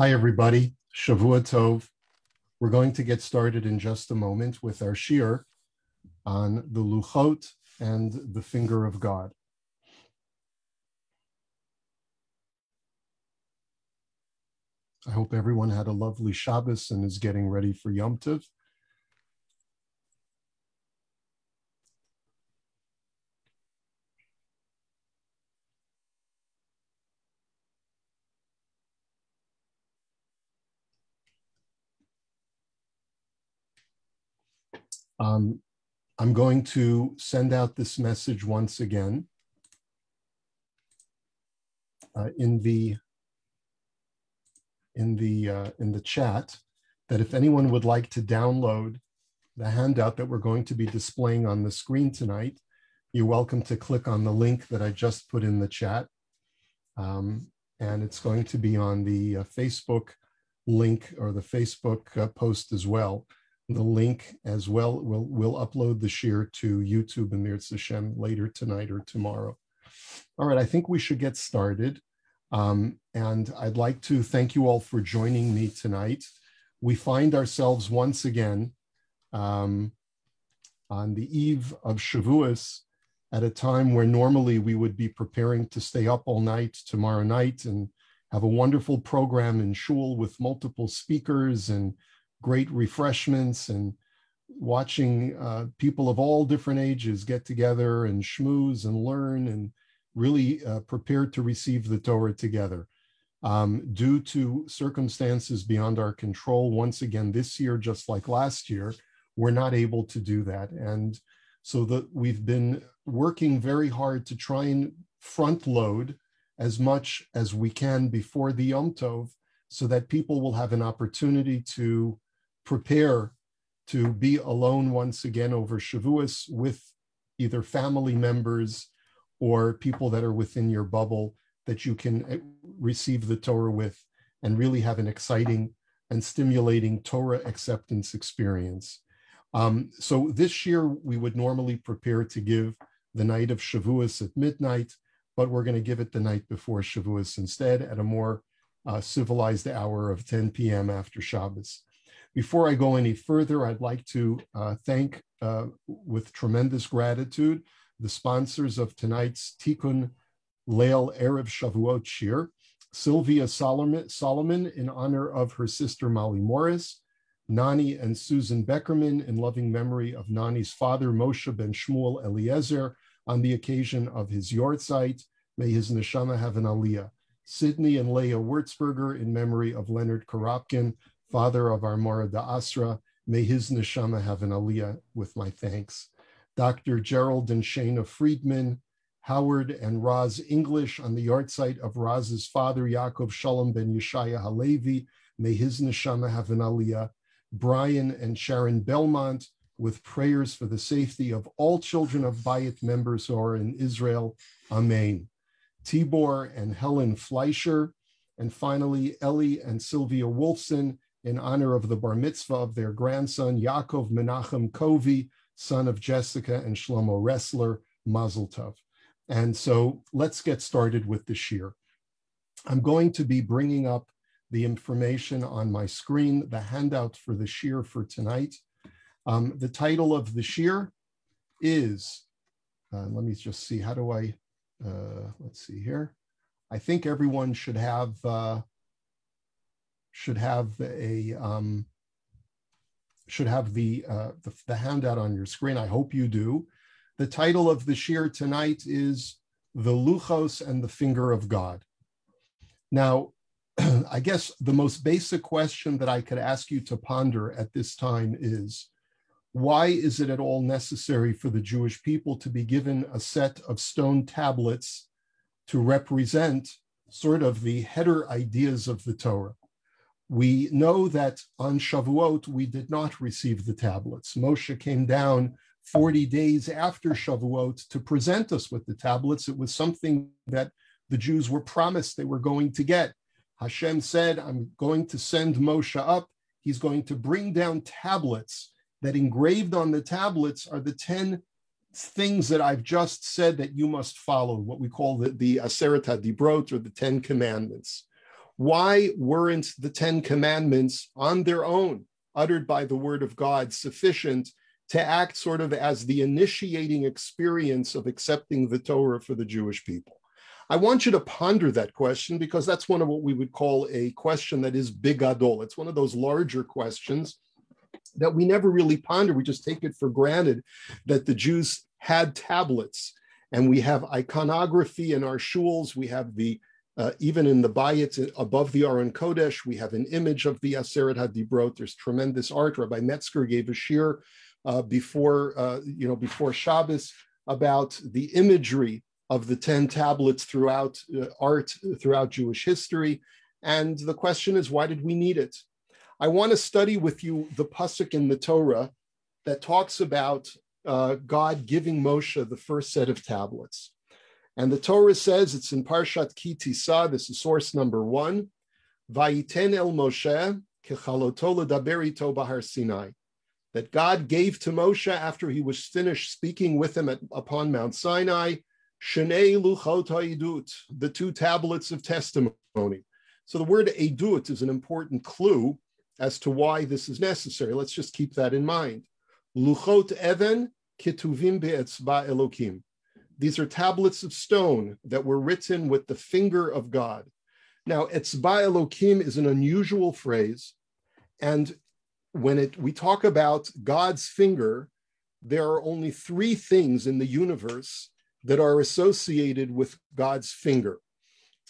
Hi, everybody. Shavua Tov. We're going to get started in just a moment with our shiur on the Luchot and the finger of God. I hope everyone had a lovely Shabbos and is getting ready for Yom Tov. Um, I'm going to send out this message once again uh, in the in the uh, in the chat that if anyone would like to download the handout that we're going to be displaying on the screen tonight, you're welcome to click on the link that I just put in the chat. Um, and it's going to be on the uh, Facebook link or the Facebook uh, post as well the link as well. We'll, we'll upload the shiur to YouTube and Mirz Hashem later tonight or tomorrow. All right, I think we should get started. Um, and I'd like to thank you all for joining me tonight. We find ourselves once again um, on the eve of Shavuos at a time where normally we would be preparing to stay up all night tomorrow night and have a wonderful program in shul with multiple speakers and great refreshments and watching uh, people of all different ages get together and schmooze and learn and really uh, prepare to receive the Torah together. Um, due to circumstances beyond our control, once again, this year, just like last year, we're not able to do that. And so that we've been working very hard to try and front load as much as we can before the Yom Tov so that people will have an opportunity to prepare to be alone once again over Shavuos with either family members or people that are within your bubble that you can eh, receive the Torah with and really have an exciting and stimulating Torah acceptance experience. Um, so this year we would normally prepare to give the night of Shavuos at midnight, but we're going to give it the night before Shavuos instead at a more uh, civilized hour of 10 p.m. after Shabbos. Before I go any further, I'd like to uh, thank uh, with tremendous gratitude the sponsors of tonight's Tikkun Leil Erev Shavuot Shiur, Sylvia Solomon, in honor of her sister Molly Morris, Nonny and Susan Beckerman in loving memory of Nonny's father Moshe ben Shmuel Eliezer on the occasion of his yahrzeit. May his neshama have an aliyah. Sydney and Leah Wercberger in memory of Leonard Korobkin father of our Mora da Asra. May his neshama have an aliyah with my thanks. Dr. Gerald and Shayna Friedman, Howard and Roz English on the yahrzeit of Roz's father, Yaakov Shalom ben Yeshaya Halevi. May his neshama have an aliyah. Brian and Sharon Belmont with prayers for the safety of all children of BAYT members who are in Israel. Amen. Tibor and Helen Fleischer. And finally, Elie and Sylvia Wolfson in honor of the bar mitzvah of their grandson, Yaakov Menachem Kovi, son of Jessica and Shlomo Ressler, Mazel Tov. And so let's get started with the shiur. I'm going to be bringing up the information on my screen, the handout for the shiur for tonight. Um, the title of the shiur is, uh, let me just see, how do I, uh, let's see here. I think everyone should have uh, should have a um, should have the, uh, the, the handout on your screen. I hope you do. The title of the shiur tonight is "The Luchos and the Finger of God." Now, I guess the most basic question that I could ask you to ponder at this time is why is it at all necessary for the Jewish people to be given a set of stone tablets to represent sort of the header ideas of the Torah? We know that on Shavuot, we did not receive the tablets. Moshe came down 40 days after Shavuot to present us with the tablets. It was something that the Jews were promised they were going to get. Hashem said, I'm going to send Moshe up. He's going to bring down tablets that engraved on the tablets are the 10 things that I've just said that you must follow, what we call the, the Aseret HaDibrot or the 10 Commandments. Why weren't the Ten Commandments on their own, uttered by the word of God, sufficient to act sort of as the initiating experience of accepting the Torah for the Jewish people? I want you to ponder that question because that's one of what we would call a question that is bigadol. It's one of those larger questions that we never really ponder. We just take it for granted that the Jews had tablets and we have iconography in our shuls. We have the uh, even in the bayits above the Aron Kodesh, we have an image of the Aseret HaDibrot. There's tremendous art. Rabbi Metzger gave a shiur uh, before, uh, you know, before Shabbos about the imagery of the 10 tablets throughout uh, art, throughout Jewish history. And the question is, why did we need it? I want to study with you the pasuk in the Torah that talks about uh, God giving Moshe the first set of tablets. And the Torah says, it's in Parshat Ki Tisa, this is source number one, Vayiten el Moshe kechaloto ledaberito bahar Sinai, that God gave to Moshe after he was finished speaking with him at, upon Mount Sinai, shenei Luchot Edut, the two tablets of testimony. So the word Edut is an important clue as to why this is necessary. Let's just keep that in mind. Luchot Even Kituvim Be'etzba Elokim. These are tablets of stone that were written with the finger of God. Now, Etzba Elokim is an unusual phrase. And when it, we talk about God's finger, there are only three things in the universe that are associated with God's finger.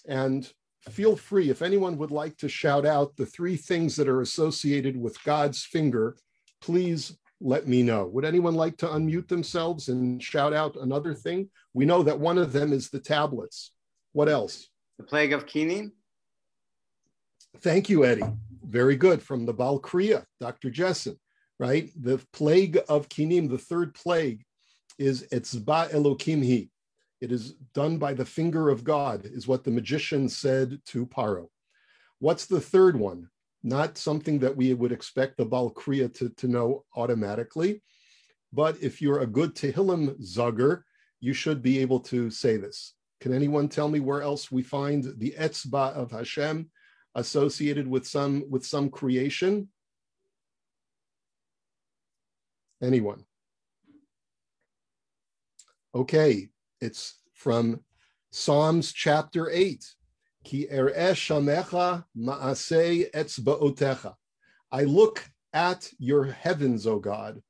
And feel free, if anyone would like to shout out the three things that are associated with God's finger, please let me know. Would anyone like to unmute themselves and shout out another thing? We know that one of them is the tablets. What else? The plague of Kinim. Thank you, Eddie. Very good. From the Baal Kriya, Dr. Jessen, right? The plague of Kinim, the third plague, is Etzba Elokim Hi. It is done by the finger of God, is what the magician said to Paro. What's the third one? Not something that we would expect the Baal Kriya to, to know automatically. But if you're a good Tehillim Zugger, you should be able to say this. Can anyone tell me where else we find the Etzba of Hashem associated with some with some creation? Anyone? Okay, it's from Psalms chapter 8. Ki shamecha etzba'otecha. I look at your heavens, O God,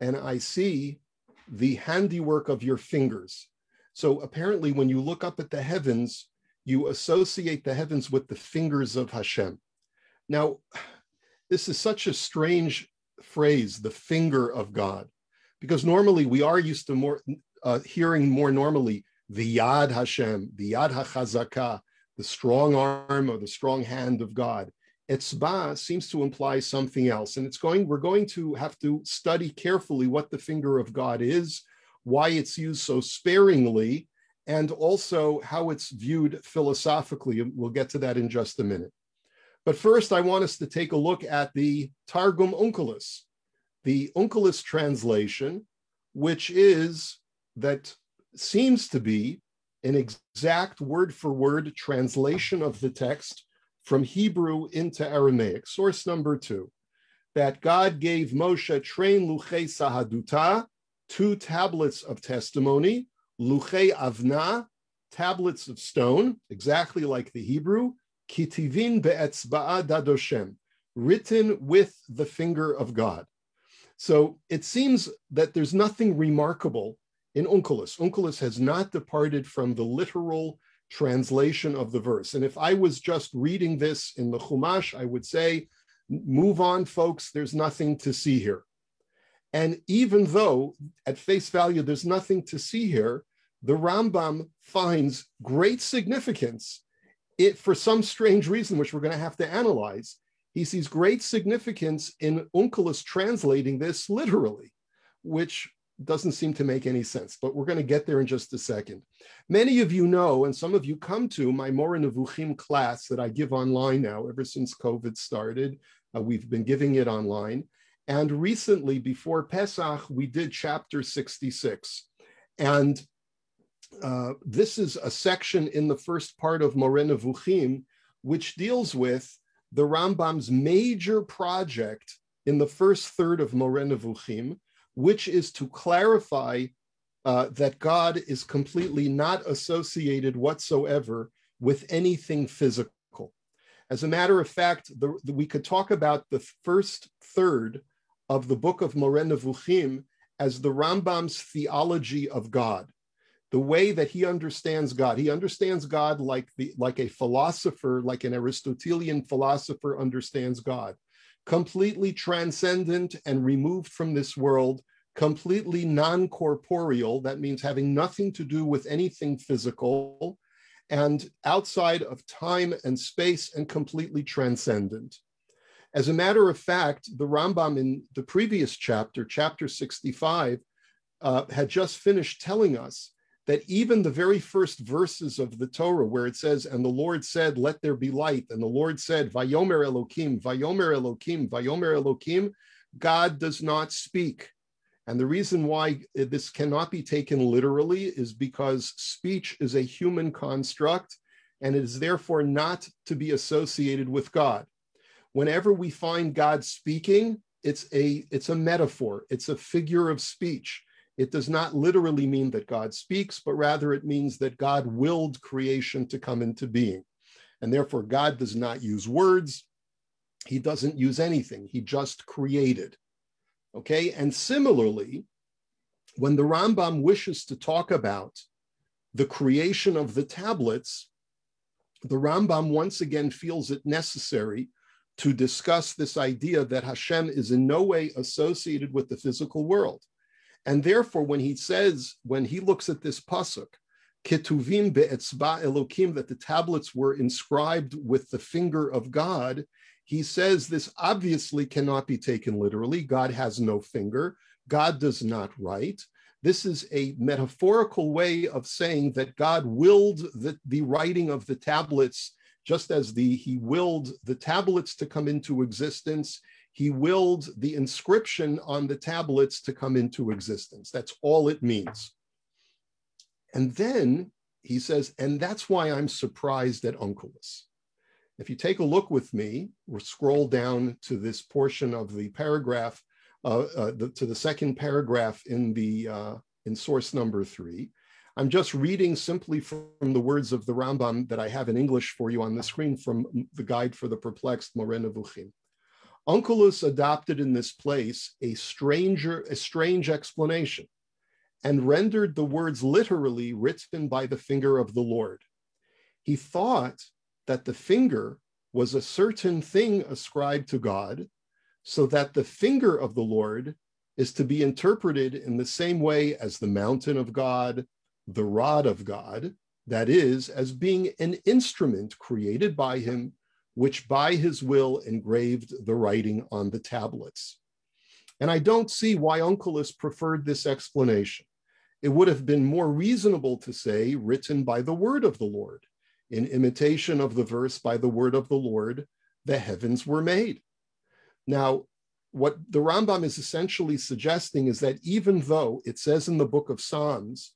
and I see the handiwork of your fingers. So apparently, when you look up at the heavens, you associate the heavens with the fingers of Hashem. Now, this is such a strange phrase, the finger of God, because normally we are used to more uh, hearing more normally the Yad Hashem, the Yad HaChazakah, the strong arm or the strong hand of God. Etzba seems to imply something else. And it's going, we're going to have to study carefully what the finger of God is, why it's used so sparingly, and also how it's viewed philosophically. We'll get to that in just a minute. But first, I want us to take a look at the Targum Onkelos, the Onkelos translation, which is that seems to be an exact word for word translation of the text from Hebrew into Aramaic. Source number two that God gave Moshe train luche sahaduta, two tablets of testimony, luche avna, tablets of stone, exactly like the Hebrew, kitivin be'etzba'a dadoshem, written with the finger of God. So it seems that there's nothing remarkable in Onkelos. Onkelos has not departed from the literal translation of the verse. And if I was just reading this in the Chumash, I would say, move on, folks, there's nothing to see here. And even though at face value there's nothing to see here, the Rambam finds great significance it for some strange reason, which we're going to have to analyze. He sees great significance in Onkelos translating this literally, which doesn't seem to make any sense, but we're going to get there in just a second. Many of you know, and some of you come to my Moreh Nevuchim class that I give online now ever since COVID started. Uh, we've been giving it online. And recently, before Pesach, we did chapter 66. And uh, this is a section in the first part of Moreh Nevuchim, which deals with the Rambam's major project in the first third of Moreh Nevuchim, which is to clarify uh, that God is completely not associated whatsoever with anything physical. As a matter of fact, the, the, we could talk about the first third of the book of Moreh Nevuchim as the Rambam's theology of God, the way that he understands God. He understands God like the like a philosopher, like an Aristotelian philosopher understands God, completely transcendent and removed from this world, completely non-corporeal. That means having nothing to do with anything physical, and outside of time and space and completely transcendent. As a matter of fact, the Rambam in the previous chapter, chapter 65, uh, had just finished telling us that even the very first verses of the Torah, where it says, And the Lord said, Let there be light, and the Lord said, Vayomer Elokim, Vayomer Elokim, Vayomer Elokim, God does not speak. And the reason why this cannot be taken literally is because speech is a human construct and it is therefore not to be associated with God. Whenever we find God speaking, it's a, it's a metaphor, it's a figure of speech. It does not literally mean that God speaks, but rather it means that God willed creation to come into being. And therefore, God does not use words, He doesn't use anything, He just created. Okay, and similarly, when the Rambam wishes to talk about the creation of the tablets, the Rambam once again feels it necessary to discuss this idea that Hashem is in no way associated with the physical world. And therefore, when he says, when he looks at this pasuk, ketuvim be'etzba elokim, that the tablets were inscribed with the finger of God, he says this obviously cannot be taken literally. God has no finger. God does not write. This is a metaphorical way of saying that God willed the, the writing of the tablets, just as the, he willed the tablets to come into existence. He willed the inscription on the tablets to come into existence. That's all it means. And then he says, and that's why I'm surprised at Onkelos. If you take a look with me, or scroll down to this portion of the paragraph, uh, uh, the, to the second paragraph in the uh, in source number three. I'm just reading simply from the words of the Rambam that I have in English for you on the screen from the Guide for the Perplexed Moreh Nevuchim. Onkelos adopted in this place a stranger, a strange explanation, and rendered the words literally written by the finger of the Lord. He thought that the finger was a certain thing ascribed to God, so that the finger of the Lord is to be interpreted in the same way as the mountain of God, the rod of God, that is, as being an instrument created by him, which by his will engraved the writing on the tablets. And I don't see why Onkelos preferred this explanation. It would have been more reasonable to say, written by the word of the Lord, in imitation of the verse by the word of the Lord, the heavens were made. Now, what the Rambam is essentially suggesting is that even though it says in the book of Psalms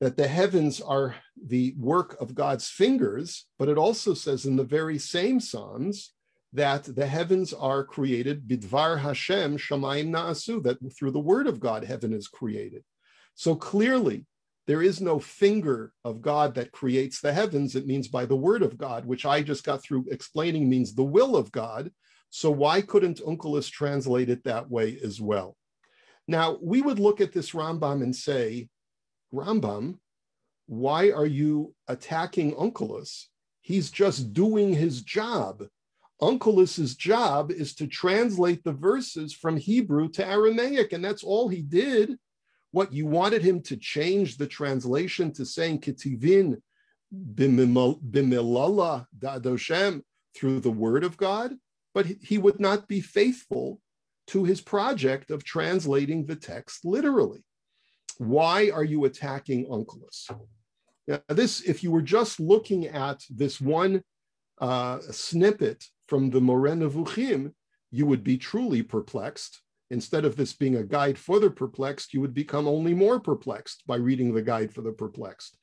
that the heavens are the work of God's fingers, but it also says in the very same Psalms that the heavens are created bidvar Hashem shamayim naasu, that through the word of God, heaven is created. So clearly, there is no finger of God that creates the heavens. It means by the word of God, which I just got through explaining means the will of God. So why couldn't Onkelos translate it that way as well? Now, we would look at this Rambam and say, Rambam, why are you attacking Onkelos? He's just doing his job. Onkelos's job is to translate the verses from Hebrew to Aramaic, and that's all he did. What you wanted him to change the translation to saying Ketivin bimilala dadoshem through the word of God, but he would not be faithful to his project of translating the text literally. Why are you attacking Onkelos? Now, this, if you were just looking at this one uh, snippet from the Moreh Nevuchim, you would be truly perplexed instead of this being a guide for the perplexed, you would become only more perplexed by reading the guide for the perplexed.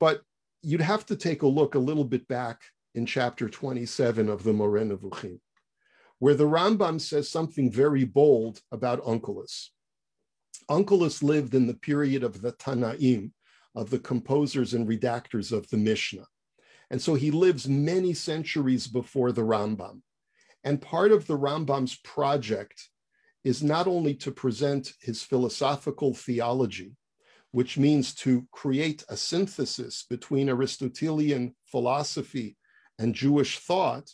But you'd have to take a look a little bit back in chapter 27 of the Moreh Nevuchim, where the Rambam says something very bold about Onkelos. Onkelos lived in the period of the Tanaim, of the composers and redactors of the Mishnah. And so he lives many centuries before the Rambam. And part of the Rambam's project is not only to present his philosophical theology, which means to create a synthesis between Aristotelian philosophy and Jewish thought,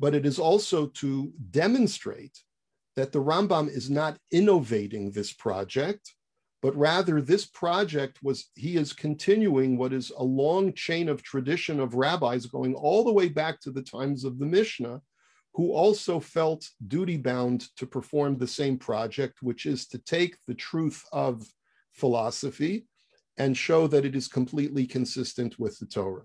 but it is also to demonstrate that the Rambam is not innovating this project, but rather this project was, he is continuing what is a long chain of tradition of rabbis going all the way back to the times of the Mishnah, who also felt duty bound to perform the same project, which is to take the truth of philosophy and show that it is completely consistent with the Torah.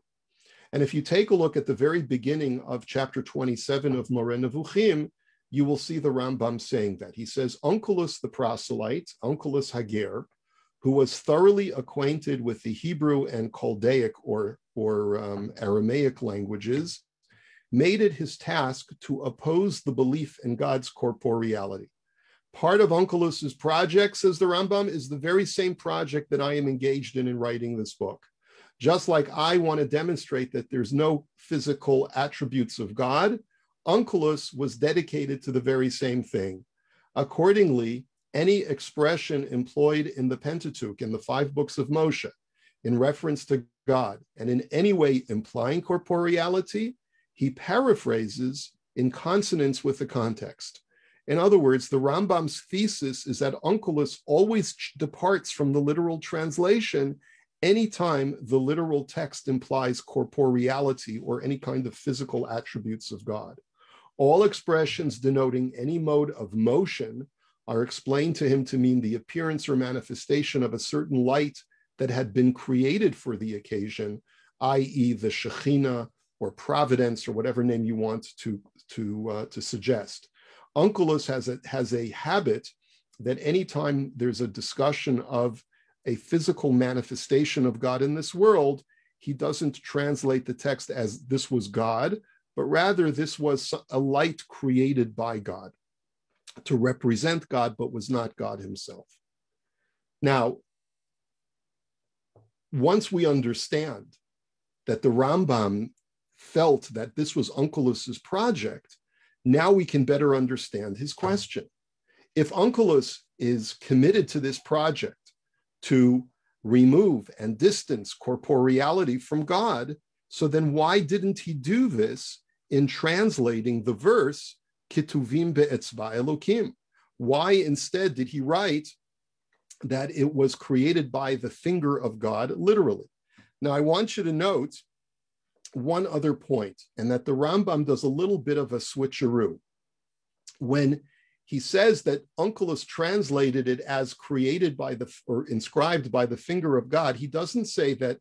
And if you take a look at the very beginning of chapter 27 of Moreh Nevuchim, you will see the Rambam saying that. He says, Onkelos the proselyte, Onkelos Hager, who was thoroughly acquainted with the Hebrew and Chaldaic or, or um, Aramaic languages, made it his task to oppose the belief in God's corporeality. Part of Onkelos's project, says the Rambam, is the very same project that I am engaged in in writing this book. Just like I want to demonstrate that there's no physical attributes of God, Onkelos was dedicated to the very same thing. Accordingly, any expression employed in the Pentateuch, in the five books of Moshe, in reference to God, and in any way implying corporeality, he paraphrases in consonance with the context. In other words, the Rambam's thesis is that Onkelos always departs from the literal translation anytime the literal text implies corporeality or any kind of physical attributes of God. All expressions denoting any mode of motion are explained to him to mean the appearance or manifestation of a certain light that had been created for the occasion, i.e., the Shekhinah or providence or whatever name you want to, to, uh, to suggest. Onkelos has a, has a habit that anytime there's a discussion of a physical manifestation of God in this world, he doesn't translate the text as this was God, but rather this was a light created by God to represent God, but was not God himself. Now, once we understand that the Rambam felt that this was Onkelos's project, now we can better understand his question. If Onkelos is committed to this project to remove and distance corporeality from God, so then why didn't he do this in translating the verse Kituvim be'etzva Elokim? Why instead did he write that it was created by the finger of God, literally? Now, I want you to note one other point, and that the Rambam does a little bit of a switcheroo. When he says that Onkelos translated it as created by the or inscribed by the finger of God, he doesn't say that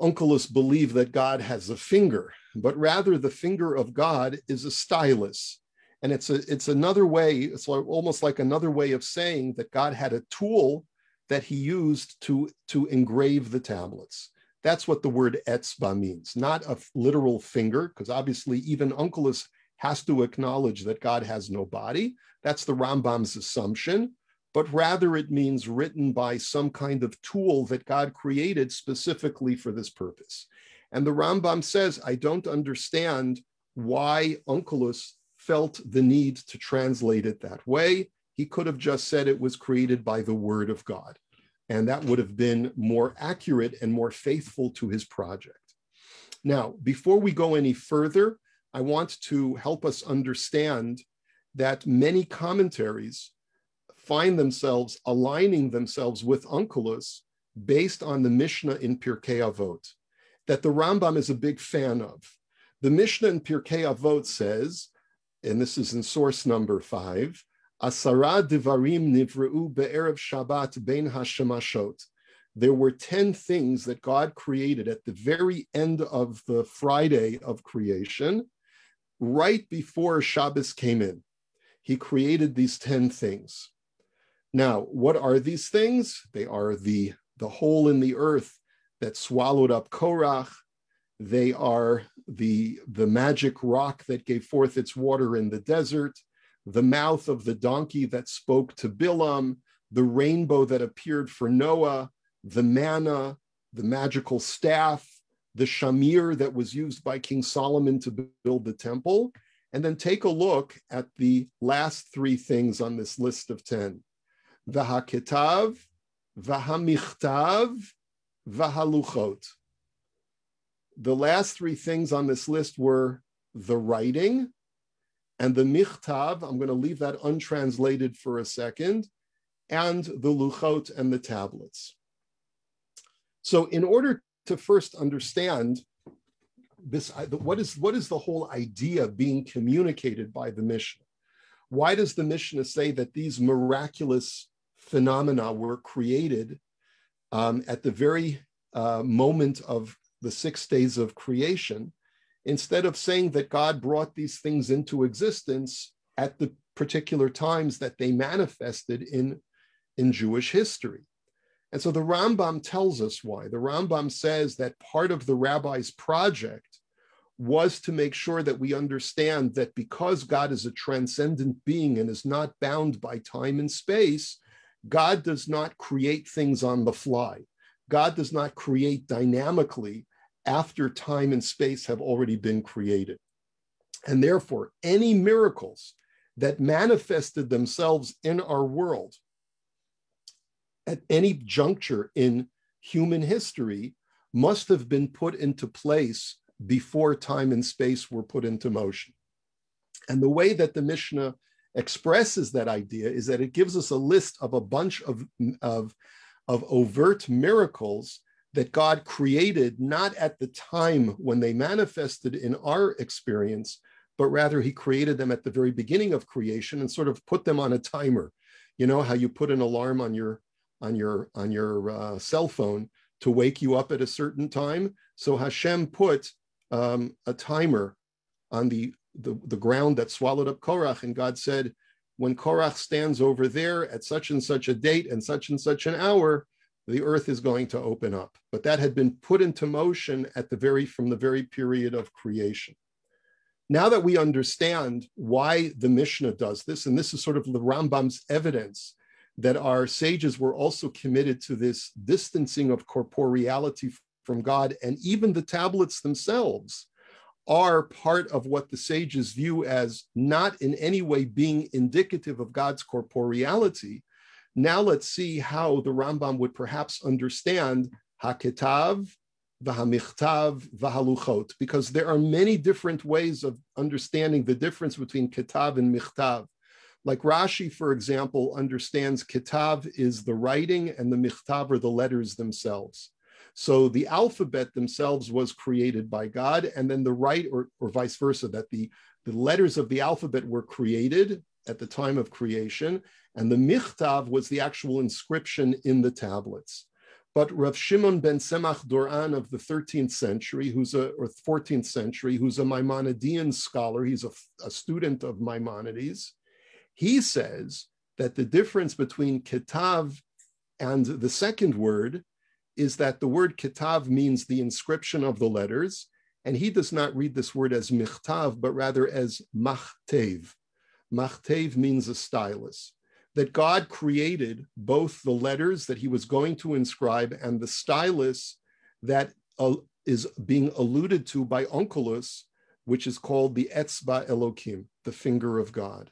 Onkelos believe that God has a finger, but rather the finger of God is a stylus. And it's a it's another way, it's almost like another way of saying that God had a tool that he used to, to engrave the tablets. That's what the word etzba means, not a literal finger, because obviously even Onkelos has to acknowledge that God has no body. That's the Rambam's assumption, but rather it means written by some kind of tool that God created specifically for this purpose. And the Rambam says, I don't understand why Onkelos felt the need to translate it that way. He could have just said it was created by the word of God and that would have been more accurate and more faithful to his project. Now, before we go any further, I want to help us understand that many commentaries find themselves aligning themselves with Onkelos based on the Mishnah in Pirkei Avot, that the Rambam is a big fan of. The Mishnah in Pirkei Avot says, and this is in source number five, Asara divarim nivreu be'erev Shabbat bein hashemashot. There were 10 things that God created at the very end of the Friday of creation, right before Shabbos came in. He created these 10 things. Now, what are these things? They are the, the hole in the earth that swallowed up Korach, They are the, the magic rock that gave forth its water in the desert, the mouth of the donkey that spoke to Bilam, the rainbow that appeared for Noah, the manna, the magical staff, the shamir that was used by King Solomon to build the temple, and then take a look at the last three things on this list of 10. V'haketav, v'hamichtav, v'haluchot. The last three things on this list were the writing and the michtav. I'm going to leave that untranslated for a second, and the luchot and the tablets. So, in order to first understand this, what is what is the whole idea being communicated by the Mishnah? Why does the Mishnah say that these miraculous phenomena were created um, at the very uh, moment of the six days of creation, instead of saying that God brought these things into existence at the particular times that they manifested in, in Jewish history? And so the Rambam tells us why. The Rambam says that part of the rabbi's project was to make sure that we understand that because God is a transcendent being and is not bound by time and space, God does not create things on the fly. God does not create dynamically after time and space have already been created. And therefore, any miracles that manifested themselves in our world at any juncture in human history must have been put into place before time and space were put into motion. And the way that the Mishnah expresses that idea is that it gives us a list of a bunch of, of, of overt miracles that God created not at the time when they manifested in our experience, but rather he created them at the very beginning of creation and sort of put them on a timer. You know how you put an alarm on your on your on your uh, cell phone to wake you up at a certain time. So Hashem put um, a timer on the, the the ground that swallowed up Korach, and God said, when Korach stands over there at such and such a date and such and such an hour, the earth is going to open up. But that had been put into motion at the very from the very period of creation. Now that we understand why the Mishnah does this, and this is sort of the Rambam's evidence that our sages were also committed to this distancing of corporeality from God, and even the tablets themselves are part of what the sages view as not in any way being indicative of God's corporeality. Now let's see how the Rambam would perhaps understand Haketav, Vahamichtav, Vahaluchot, because there are many different ways of understanding the difference between Ketav and Michtav. Like Rashi, for example, understands Kitav is the writing and the Michtav are the letters themselves. So the alphabet themselves was created by God, and then the right, or, or vice versa, that the, the letters of the alphabet were created at the time of creation, and the Michtav was the actual inscription in the tablets. But Rav Shimon ben Tzemach Duran of the 13th century, who's a or 14th century, who's a Maimonidean scholar, he's a, a student of Maimonides, he says that the difference between kitav and the second word is that the word kitav means the inscription of the letters, and he does not read this word as michtav, but rather as machtev. Machtev means a stylus. That God created both the letters that he was going to inscribe and the stylus that uh, is being alluded to by Onkelos, which is called the Etzba Elokim, the finger of God.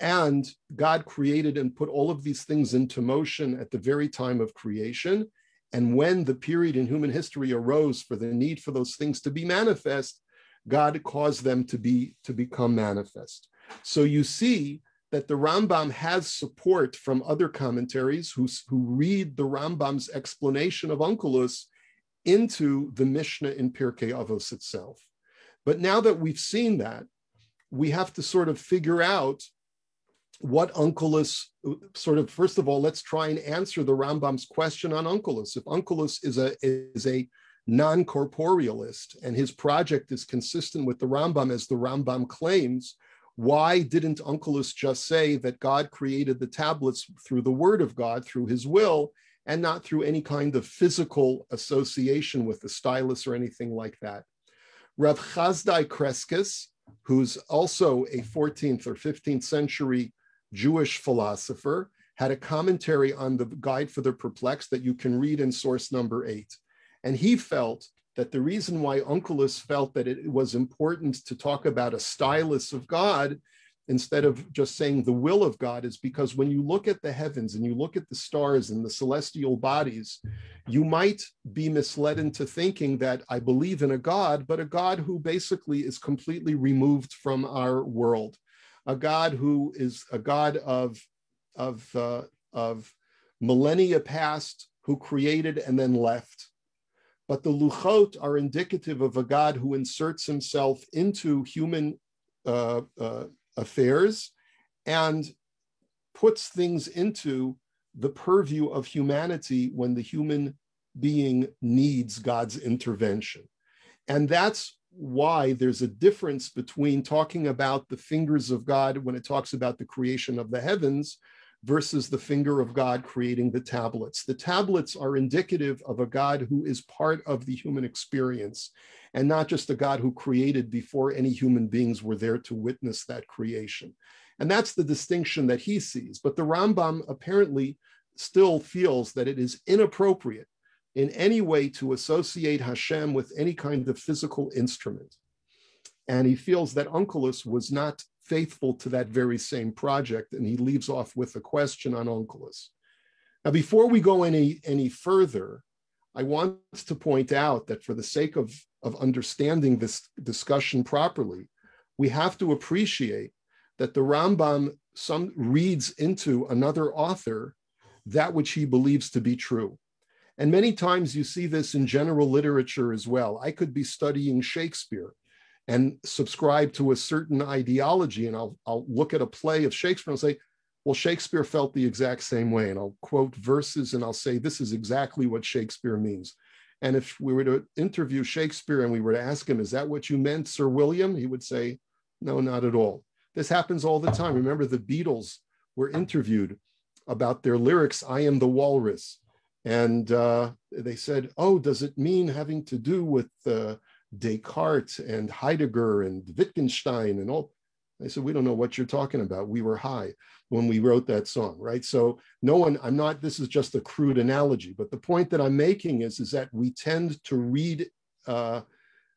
And God created and put all of these things into motion at the very time of creation. And when the period in human history arose for the need for those things to be manifest, God caused them to be to become manifest. So you see that the Rambam has support from other commentaries who, who read the Rambam's explanation of Onkelos into the Mishnah in Pirkei Avos itself. But now that we've seen that, we have to sort of figure out what Onkelos sort of first of all, let's try and answer the Rambam's question on Onkelos. If Onkelos is a is a non-corporealist and his project is consistent with the Rambam as the Rambam claims, why didn't Onkelos just say that God created the tablets through the word of God, through his will, and not through any kind of physical association with the stylus or anything like that. Rav Chasdai Crescas, who's also a 14th or 15th century Jewish philosopher, had a commentary on the Guide for the Perplexed that you can read in source number eight. And he felt that the reason why Onkelos felt that it was important to talk about a stylus of God instead of just saying the will of God is because when you look at the heavens and you look at the stars and the celestial bodies, you might be misled into thinking that I believe in a God, but a God who basically is completely removed from our world, a God who is a God of, of, uh, of millennia past, who created and then left. But the luchot are indicative of a God who inserts himself into human uh, uh, affairs and puts things into the purview of humanity when the human being needs God's intervention. And that's why there's a difference between talking about the fingers of God when it talks about the creation of the heavens versus the finger of God creating the tablets. The tablets are indicative of a God who is part of the human experience and not just a God who created before any human beings were there to witness that creation. And that's the distinction that he sees. But the Rambam apparently still feels that it is inappropriate in any way to associate Hashem with any kind of physical instrument. And he feels that Onkelos was not faithful to that very same project, and he leaves off with a question on Onkelos. Now, before we go any, any further, I want to point out that for the sake of, of understanding this discussion properly, we have to appreciate that the Rambam some reads into another author that which he believes to be true. And many times you see this in general literature as well. I could be studying Shakespeare and subscribe to a certain ideology, and I'll, I'll look at a play of Shakespeare and say, well, Shakespeare felt the exact same way. And I'll quote verses and I'll say, this is exactly what Shakespeare means. And if we were to interview Shakespeare and we were to ask him, is that what you meant, Sir William? He would say, no, not at all. This happens all the time. Remember, the Beatles were interviewed about their lyrics, I am the walrus. And uh, they said, oh, does it mean having to do with uh, Descartes and Heidegger and Wittgenstein and all? I said, we don't know what you're talking about. We were high when we wrote that song, right? So no one, I'm not, this is just a crude analogy, but the point that I'm making is, is that we tend to read, uh,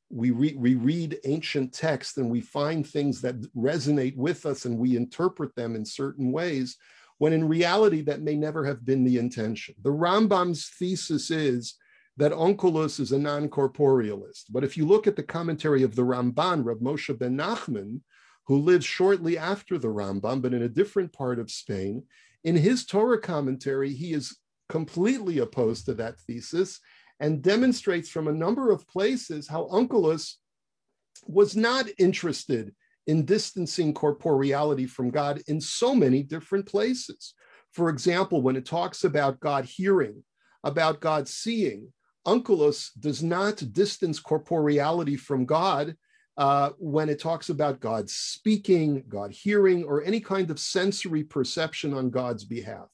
we, re, we read ancient texts and we find things that resonate with us and we interpret them in certain ways, when in reality that may never have been the intention. The Rambam's thesis is that Onkelos is a non-corporealist. But if you look at the commentary of the Ramban, Rav Moshe ben Nachman, who lived shortly after the Rambam, but in a different part of Spain. In his Torah commentary, he is completely opposed to that thesis and demonstrates from a number of places how Onkelos was not interested in distancing corporeality from God in so many different places. For example, when it talks about God hearing, about God seeing, Onkelos does not distance corporeality from God uh, when it talks about God speaking, God hearing, or any kind of sensory perception on God's behalf.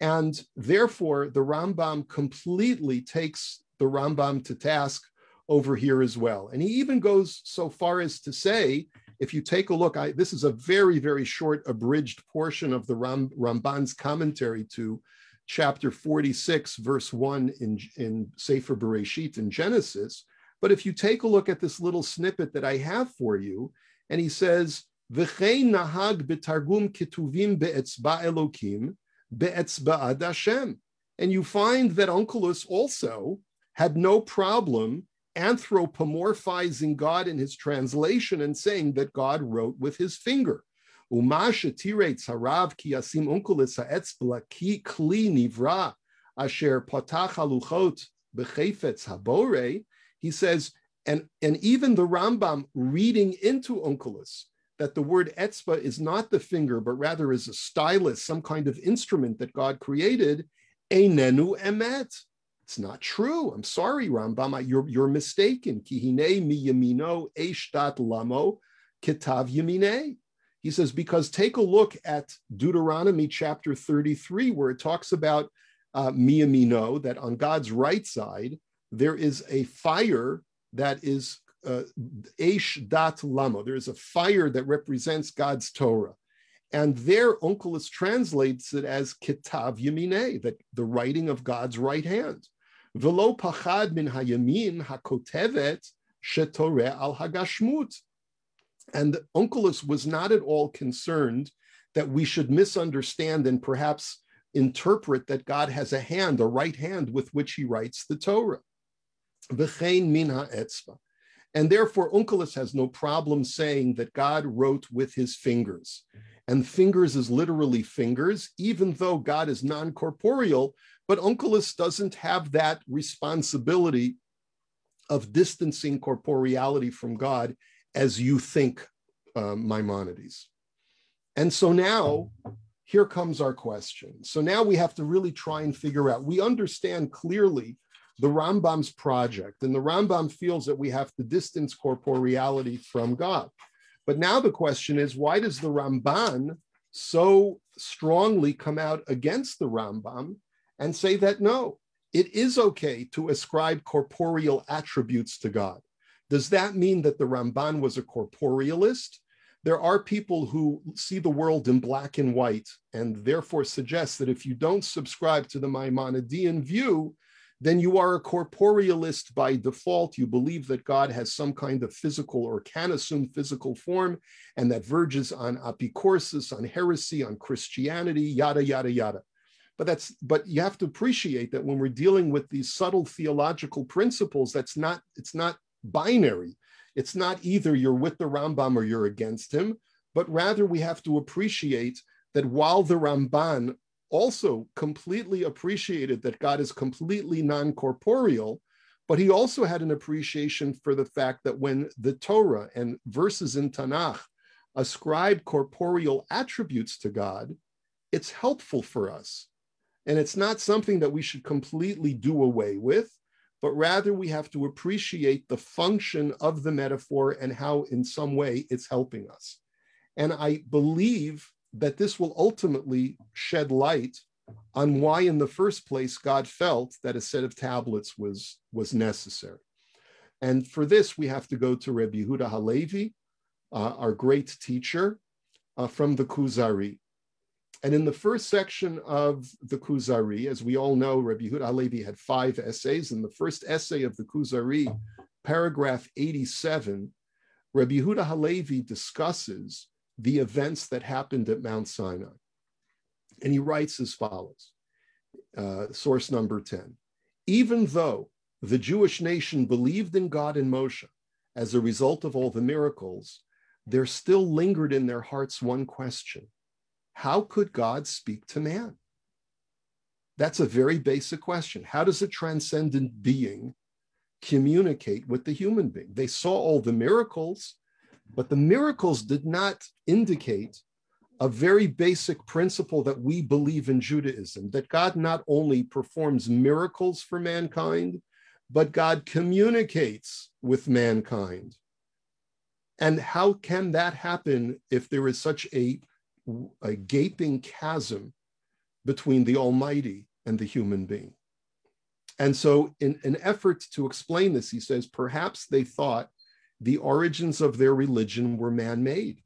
And therefore, the Ramban completely takes the Rambam to task over here as well. And he even goes so far as to say, if you take a look, I, this is a very, very short, abridged portion of the Ram, Ramban's commentary to chapter 46, verse 1 in, in Sefer Bereshit in Genesis, but if you take a look at this little snippet that I have for you, and he says, V'chein nahag b'targum ketuvim be'etzba Elokim be'etzba'ad Hashem. And you find that Onkelos also had no problem anthropomorphizing God in his translation and saying that God wrote with his finger. Ki ha'etzbla ki kli nivra asher habore he says, and, and even the Rambam reading into Onkelos that the word etzba is not the finger, but rather is a stylus, some kind of instrument that God created, einenu emet. It's not true. I'm sorry, Rambam. You're, you're mistaken. Kihine mi yamino eshtat lamo kitav yamine. He says, because take a look at Deuteronomy chapter 33, where it talks about uh, miyamino, that on God's right side, there is a fire that is uh, Dat Lamo. There is a fire that represents God's Torah. And there, Onkelos translates it as Kitav Yamine, that the writing of God's right hand. Velo pachad min hayamin hakotevet shetore al hagashmut. And Onkelos was not at all concerned that we should misunderstand and perhaps interpret that God has a hand, a right hand with which he writes the Torah. V'chein min ha'etzva. And therefore, Onkelos has no problem saying that God wrote with his fingers. And fingers is literally fingers, even though God is non corporeal. But Onkelos doesn't have that responsibility of distancing corporeality from God as you think, uh, Maimonides. And so now, here comes our question. So now we have to really try and figure out. We understand clearly the Rambam's project. And the Rambam feels that we have to distance corporeality from God. But now the question is why does the Ramban so strongly come out against the Rambam and say that no, it is okay to ascribe corporeal attributes to God? Does that mean that the Ramban was a corporealist? There are people who see the world in black and white and therefore suggest that if you don't subscribe to the Maimonidean view, then you are a corporealist by default. You believe that God has some kind of physical or can assume physical form, and that verges on apicorsis, on heresy, on Christianity, yada, yada, yada. But that's but you have to appreciate that when we're dealing with these subtle theological principles, that's not it's not binary. It's not either you're with the Rambam or you're against him, but rather we have to appreciate that while the Ramban also completely appreciated that God is completely non corporeal, but he also had an appreciation for the fact that when the Torah and verses in Tanakh ascribe corporeal attributes to God, it's helpful for us. And it's not something that we should completely do away with, but rather we have to appreciate the function of the metaphor and how, in some way, it's helping us. And I believe that this will ultimately shed light on why, in the first place, God felt that a set of tablets was, was necessary. And for this, we have to go to Rabbi Yehuda Halevi, uh, our great teacher uh, from the Kuzari. And in the first section of the Kuzari, as we all know, Rabbi Yehuda Halevi had five essays. In the first essay of the Kuzari, paragraph 87, Rabbi Yehuda Halevi discusses the events that happened at Mount Sinai. And he writes as follows uh, source number 10. Even though the Jewish nation believed in God and Moshe as a result of all the miracles, there still lingered in their hearts one question How could God speak to man? That's a very basic question. How does a transcendent being communicate with the human being? They saw all the miracles, but the miracles did not indicate a very basic principle that we believe in Judaism that God not only performs miracles for mankind, but God communicates with mankind. And how can that happen if there is such a, a gaping chasm between the Almighty and the human being? And so, in an effort to explain this, he says, perhaps they thought the origins of their religion were man made,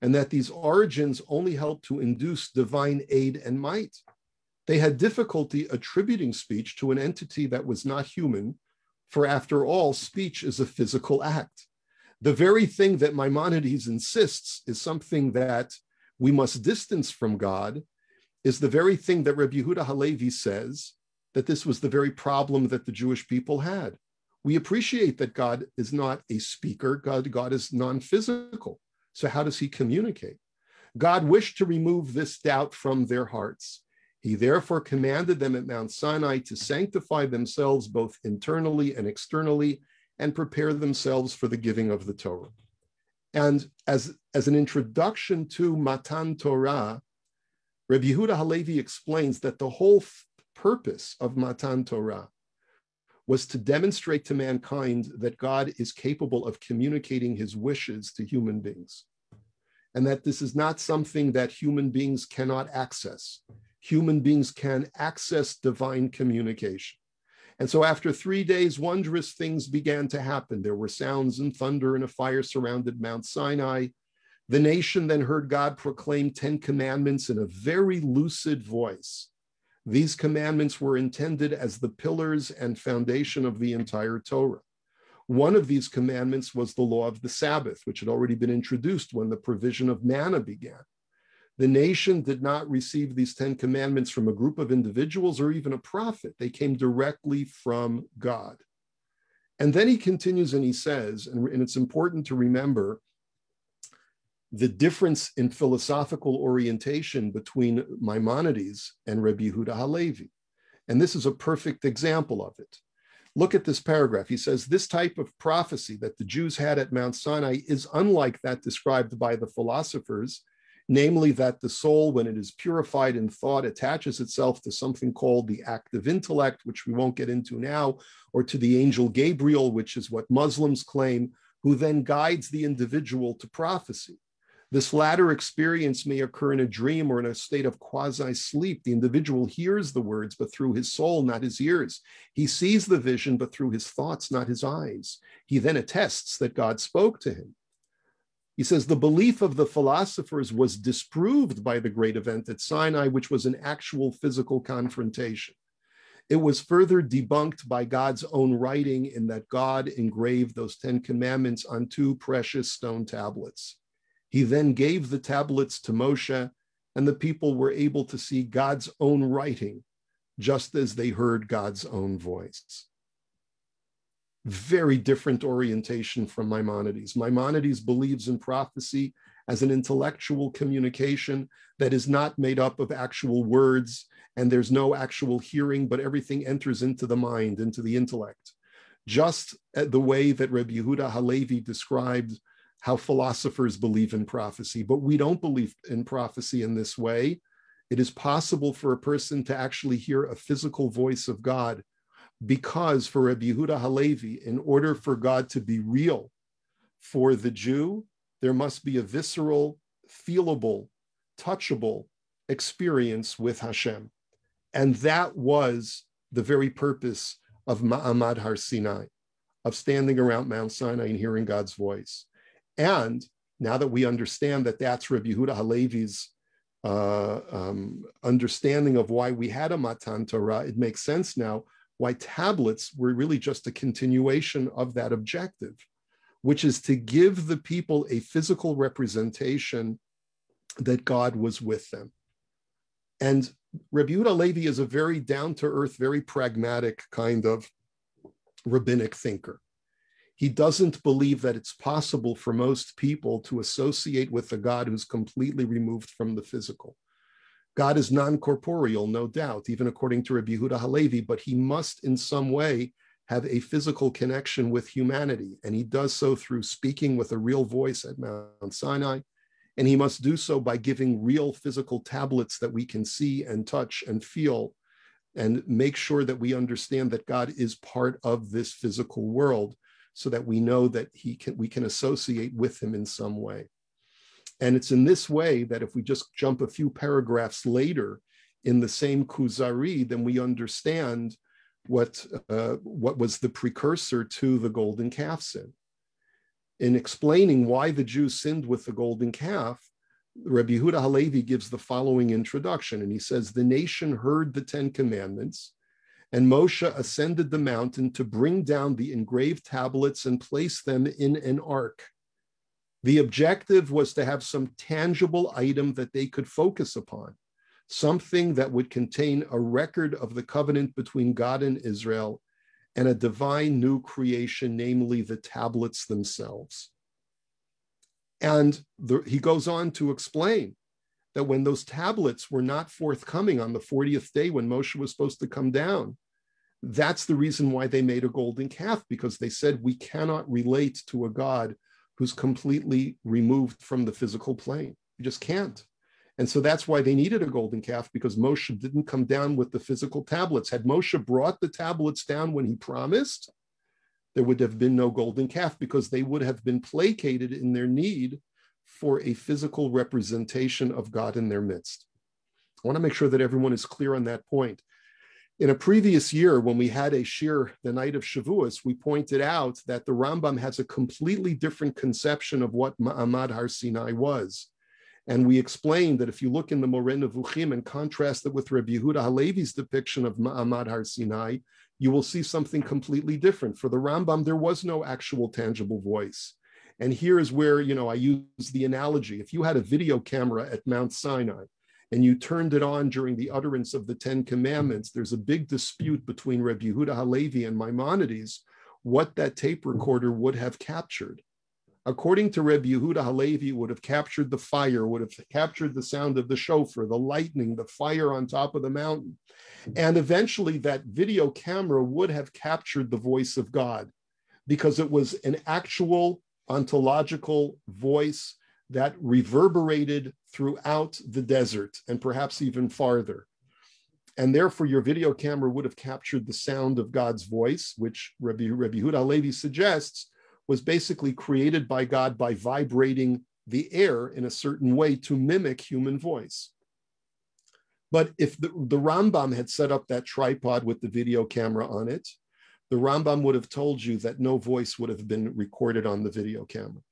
and that these origins only helped to induce divine aid and might. They had difficulty attributing speech to an entity that was not human, for after all, speech is a physical act. The very thing that Maimonides insists is something that we must distance from God is the very thing that Rabbi Yehuda Halevi says that this was the very problem that the Jewish people had we appreciate that God is not a speaker, God, God is non physical. So, how does he communicate? God wished to remove this doubt from their hearts. He therefore commanded them at Mount Sinai to sanctify themselves both internally and externally and prepare themselves for the giving of the Torah. And as, as an introduction to Matan Torah, Rabbi Yehuda Halevi explains that the whole f- purpose of Matan Torah was to demonstrate to mankind that God is capable of communicating his wishes to human beings, and that this is not something that human beings cannot access. human beings can access divine communication. And so, after three days, wondrous things began to happen. There were sounds and thunder, and a fire surrounded Mount Sinai. The nation then heard God proclaim 10 commandments in a very lucid voice. These commandments were intended as the pillars and foundation of the entire Torah. One of these commandments was the law of the Sabbath, which had already been introduced when the provision of manna began. The nation did not receive these 10 commandments from a group of individuals or even a prophet. They came directly from God. And then he continues and he says, and, it's important to remember the difference in philosophical orientation between Maimonides and Rebbe Yehuda Halevi. And this is a perfect example of it. Look at this paragraph. He says, This type of prophecy that the Jews had at Mount Sinai is unlike that described by the philosophers namely that the soul, when it is purified in thought, attaches itself to something called the active intellect, which we won't get into now, or to the angel Gabriel, which is what Muslims claim, who then guides the individual to prophecy. This latter experience may occur in a dream or in a state of quasi sleep. The individual hears the words, but through his soul, not his ears. He sees the vision, but through his thoughts, not his eyes. He then attests that God spoke to him. He says the belief of the philosophers was disproved by the great event at Sinai, which was an actual physical confrontation. It was further debunked by God's own writing in that God engraved those 10 commandments on two precious stone tablets. He then gave the tablets to Moshe, and the people were able to see God's own writing, just as they heard God's own voice very different orientation from Maimonides. Maimonides believes in prophecy as an intellectual communication that is not made up of actual words and there's no actual hearing, but everything enters into the mind, into the intellect. Just the way that Rabbi Yehuda Halevi described how philosophers believe in prophecy, but we don't believe in prophecy in this way. It is possible for a person to actually hear a physical voice of God because for Rabbi Yehuda Halevi, in order for God to be real for the Jew, there must be a visceral, feelable, touchable experience with Hashem. And that was the very purpose of Ma'amad Har Sinai, of standing around Mount Sinai and hearing God's voice. And now that we understand that that's Rabbi Yehuda Halevi's uh, um, understanding of why we had a Matan Torah, it makes sense now why tablets were really just a continuation of that objective, which is to give the people a physical representation that God was with them. And Rabbi Yehuda Levi is a very down to earth, very pragmatic kind of rabbinic thinker. He doesn't believe that it's possible for most people to associate with a God who's completely removed from the physical. God is non corporeal, no doubt, even according to Rabbi Yehuda Halevi, but he must in some way have a physical connection with humanity. And he does so through speaking with a real voice at Mount Sinai. And he must do so by giving real physical tablets that we can see and touch and feel and make sure that we understand that God is part of this physical world so that we know that he can, we can associate with him in some way. And it's in this way that if we just jump a few paragraphs later in the same Kuzari, then we understand what, uh, what was the precursor to the golden calf sin. In explaining why the Jews sinned with the golden calf, Rabbi Yehuda Halevi gives the following introduction, and he says, The nation heard the Ten Commandments, and Moshe ascended the mountain to bring down the engraved tablets and place them in an ark the objective was to have some tangible item that they could focus upon, something that would contain a record of the covenant between God and Israel and a divine new creation, namely the tablets themselves. And the, he goes on to explain that when those tablets were not forthcoming on the 40th day when Moshe was supposed to come down, that's the reason why they made a golden calf, because they said we cannot relate to a God who's completely removed from the physical plane. You just can't. And so that's why they needed a golden calf because Moshe didn't come down with the physical tablets. Had Moshe brought the tablets down when he promised, there would have been no golden calf because they would have been placated in their need for a physical representation of God in their midst. I want to make sure that everyone is clear on that point. In a previous year, when we had a shiur the night of Shavuos, we pointed out that the Rambam has a completely different conception of what Ma'amad Har Sinai was. And we explained that if you look in the Moreh Nevuchim and contrast it with Rabbi Yehuda Halevi's depiction of Ma'amad Har Sinai, you will see something completely different. For the Rambam, there was no actual tangible voice. And here is where, you know, I use the analogy. If you had a video camera at Mount Sinai and you turned it on during the utterance of the Ten Commandments, there's a big dispute between Reb Yehuda Halevi and Maimonides what that tape recorder would have captured. According to Reb Yehuda Halevi, would have captured the fire, would have captured the sound of the shofar, the lightning, the fire on top of the mountain. And eventually that video camera would have captured the voice of God because it was an actual ontological voice that reverberated throughout the desert and perhaps even farther. And therefore, your video camera would have captured the sound of God's voice, which Rabbi, Rabbi Huda Levi suggests was basically created by God by vibrating the air in a certain way to mimic human voice. But if the, the Rambam had set up that tripod with the video camera on it, the Rambam would have told you that no voice would have been recorded on the video camera.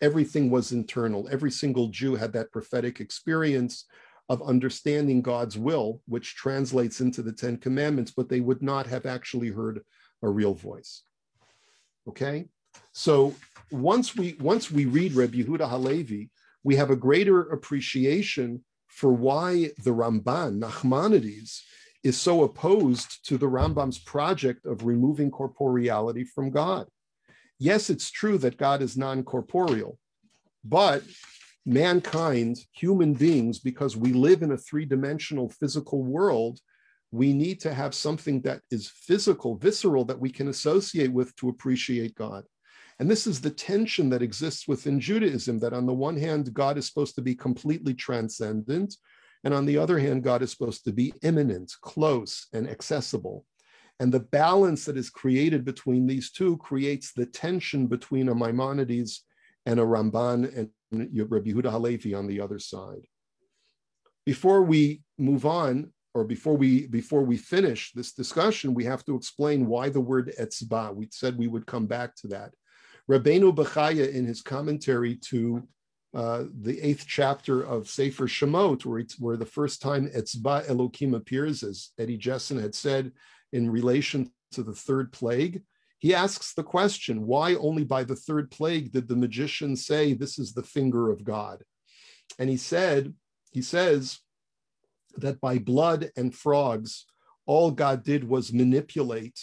Everything was internal. Every single Jew had that prophetic experience of understanding God's will, which translates into the Ten Commandments, but they would not have actually heard a real voice. Okay? So once we once we read Rabbi Yehuda Halevi, we have a greater appreciation for why the Ramban, Nachmanides, is so opposed to the Rambam's project of removing corporeality from God. Yes, it's true that God is non corporeal, but mankind, human beings, because we live in a three dimensional physical world, we need to have something that is physical, visceral, that we can associate with to appreciate God. And this is the tension that exists within Judaism that, on the one hand, God is supposed to be completely transcendent. And on the other hand, God is supposed to be immanent, close, and accessible. And the balance that is created between these two creates the tension between a Maimonides and a Ramban and Rabbi Yehuda Halevi on the other side. Before we move on, or before we before we finish this discussion, we have to explain why the word etzba. We said we would come back to that. Rabbeinu Bechaya, in his commentary to uh, the eighth chapter of Sefer Shemot, where, where the first time Etzba Elokim appears, as Eddie Jessen had said in relation to the third plague, he asks the question why only by the third plague did the magician say this is the finger of God? And he said, he says that by blood and frogs, all God did was manipulate